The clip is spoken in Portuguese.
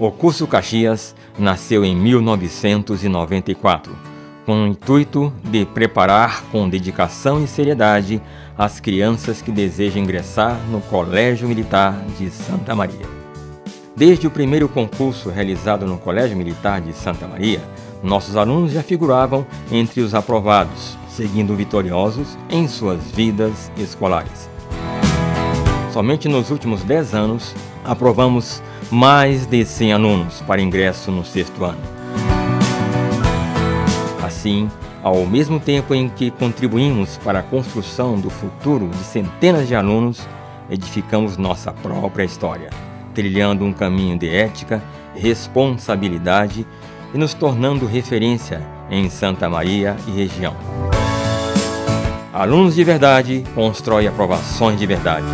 O curso Caxias nasceu em 1994, com o intuito de preparar com dedicação e seriedade as crianças que desejam ingressar no Colégio Militar de Santa Maria. Desde o primeiro concurso realizado no Colégio Militar de Santa Maria, nossos alunos já figuravam entre os aprovados, seguindo vitoriosos em suas vidas escolares. Somente nos últimos 10 anos, aprovamos mais de 100 alunos para ingresso no sexto ano. Assim, ao mesmo tempo em que contribuímos para a construção do futuro de centenas de alunos, edificamos nossa própria história, trilhando um caminho de ética, responsabilidade e nos tornando referência em Santa Maria e região. Alunos de verdade constroem aprovações de verdade.